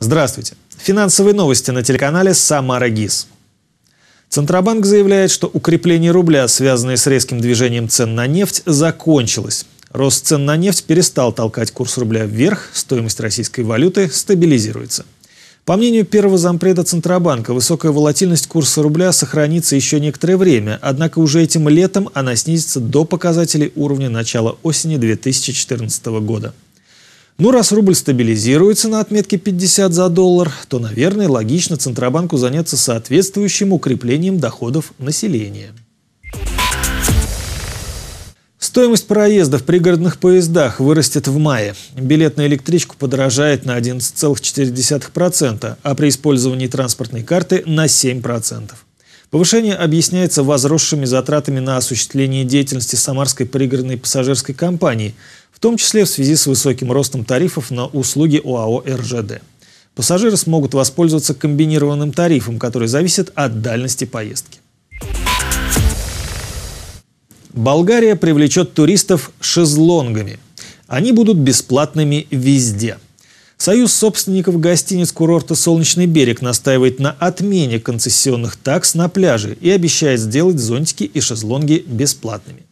Здравствуйте. Финансовые новости на телеканале «Самара ГИС». Центробанк заявляет, что укрепление рубля, связанное с резким движением цен на нефть, закончилось. Рост цен на нефть перестал толкать курс рубля вверх, стоимость российской валюты стабилизируется. По мнению первого зампреда Центробанка, высокая волатильность курса рубля сохранится еще некоторое время, однако уже этим летом она снизится до показателей уровня начала осени 2014 года. Ну, раз рубль стабилизируется на отметке 50 за доллар, то, наверное, логично Центробанку заняться соответствующим укреплением доходов населения. Стоимость проезда в пригородных поездах вырастет в мае. Билет на электричку подорожает на 11,4%, а при использовании транспортной карты на 7%. Повышение объясняется возросшими затратами на осуществление деятельности Самарской пригородной пассажирской компании, в том числе в связи с высоким ростом тарифов на услуги ОАО «РЖД». Пассажиры смогут воспользоваться комбинированным тарифом, который зависит от дальности поездки. Болгария привлечет туристов шезлонгами. Они будут бесплатными везде – Союз собственников гостиниц курорта «Солнечный берег» настаивает на отмене концессионных такс на пляже и обещает сделать зонтики и шезлонги бесплатными.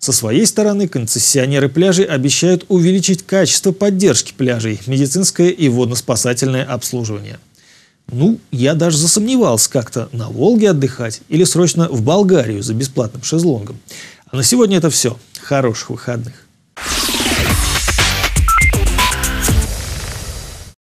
Со своей стороны концессионеры пляжей обещают увеличить качество поддержки пляжей, медицинское и водно-спасательное обслуживание. Ну, я даже засомневался как-то на Волге отдыхать или срочно в Болгарию за бесплатным шезлонгом. А на сегодня это все. Хороших выходных.